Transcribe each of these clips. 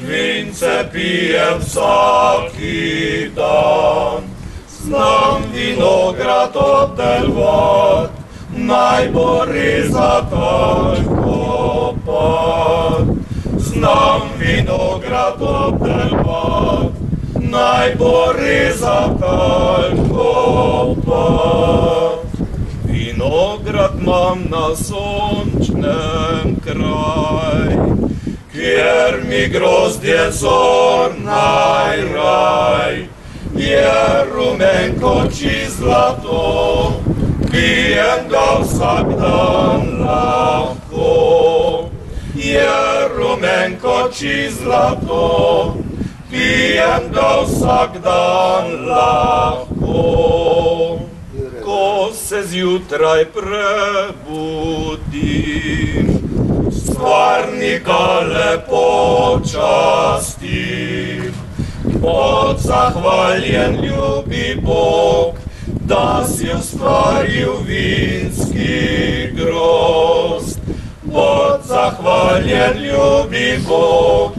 Vince pijem vsaki dan, znam vinograd obdelovat, naj bo rezat ali kopat. Znam vinograd obdelovat, naj bo rezat ali Mam na sončnem kraj, kjer mi grozdje zornaj raj. Je rumen koči zlato, pijem ga vsak dan lahko. Je rumen koči zlato, pijem ga vsak dan lahko. Zjutraj prebudim, stvarnika lepo častim. Od zahvaljen ljubi Bog, da si ustvaril vinski grozd. Od zahvaljen ljubi Bog,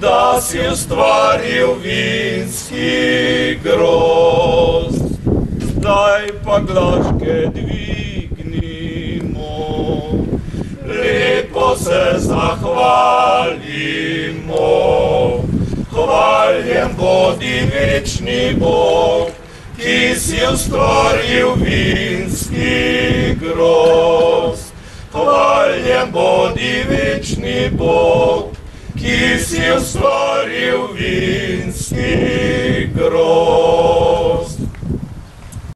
da si ustvaril vinski grozd. Zdaj pa glaške dvignimo, lepo se zahvalimo. Hvaljen bodi večni Bog, ki si ustvaril vinski grozd. Hvaljen bodi večni Bog, ki si ustvaril vinski grozd.